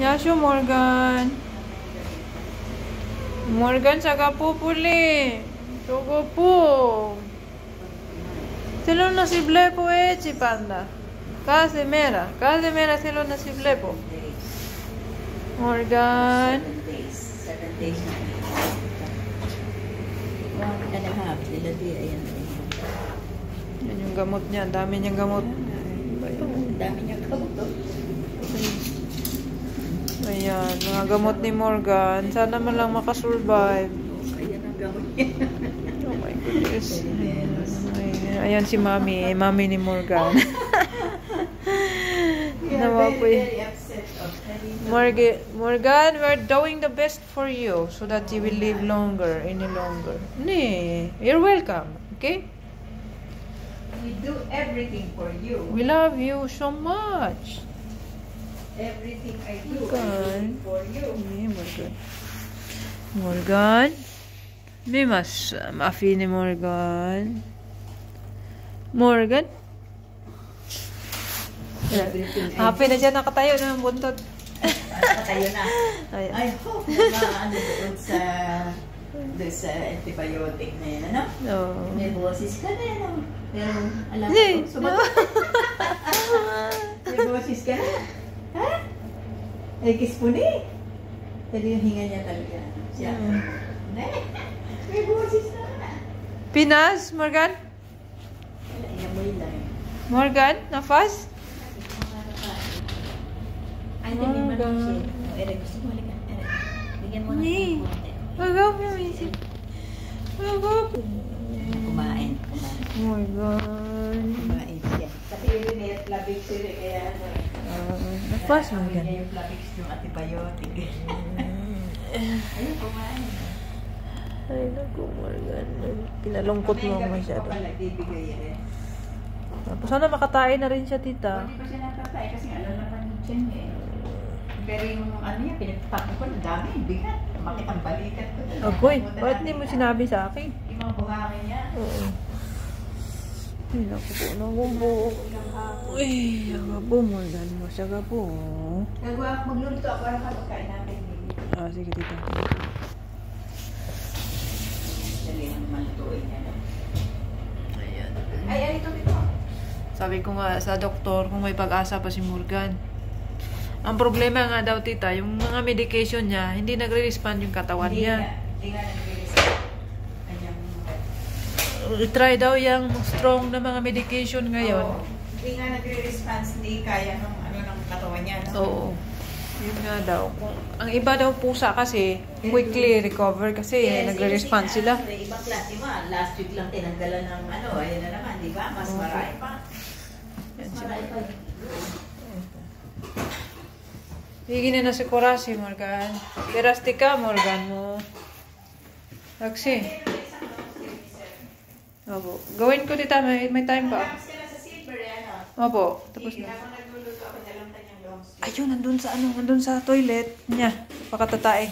Yasho Morgan. Morgan saga po puli. Togo po. Na si Blepo eh, si Panda. Kasi mera. Kasi mera silo na si Blepo. Morgan. One and a half. Nila di, ayan. Yan yung gamot niya. Ang dami. Ayan, mga gamot ni Morgan. Sana man lang makasurvive. Oh my goodness. Ayan, ayan si Mami. Mami ni Morgan. Nawa po eh. Morgan, Morgan, we're doing the best for you so that you will live longer, any longer. Nee, you're welcome. Okay? We do everything for you. We love you so much. Everything I do, I it for you. Nee, Morgan. Morgan? May mas maafi ni Morgan. Morgan? Happy na dyan nakatayo ng buntot. Ano tayo na? I hope na ano doon sa doon sa antibiotic na yan, ano? Oh. May boses ka na, ano? Pero alam ko, sumagot. May boses ka na. ఎక్కించుకుని పెరిగి హింగ Pinas, Morgan? Morgan, nafas? Morgan. Nih, agak pemisip. Agak. Kumain. Morgan. Kumain siya. Tapi yun, labig sila kaya. Amoy Morgan. niya yung labig yung antibiotic. Ayun, kumain. Ay, naku, Morgan. Pinalungkot mo masyado. Yan eh. Tapos sana makatae na rin siya, tita. Hindi pa siya natatay kasi alam naman niya eh. Pero yung ano niya, pinagpapak ko, ang dami, bigat. Makit ang balikat ko. Agoy, ba't hindi mo sinabi sa akin? Yung mga buhangin niya. Oo. Ay, naku po, naku po. Uy, aga po, Morgan mo. Siya ako magluluto ako ang kapagkain natin. Ah, sige, tita. Dali ang malutuin niya. Ayan. Ay, ay, ito, ito. Sabi ko nga sa doktor kung may pag-asa pa si Morgan. Ang problema nga daw tita, yung mga medication niya, hindi nagre-respond yung katawan Hindi niya. nga, Hindi nga nag-release. Try daw yung strong na mga medication ngayon. Oo. Hindi nga nagre-response, hindi kaya ng ano ng katawan niya. No? Oo. Yun nga daw. Kung, ang iba daw pusa kasi, quickly recover kasi Yes, nagre-respond kasi, sila. May ibang klase mo, ah, last week lang tinanggalan ng ano, ayan na naman, di ba? Mas Oo. marami pa. Mas marami pa. Higin na si Kurasi, Morgan. Pirasti ka, Morgan mo. Taxi. Opo. Gawin ko tita, may, may time pa. Tapos ka na sa silver, eh, ano? Opo. Tapos na. habang nagluluto ako, dalang tanyang long sleeve. Ayun, nandun sa ano, nandun sa toilet niya. Pakatatae.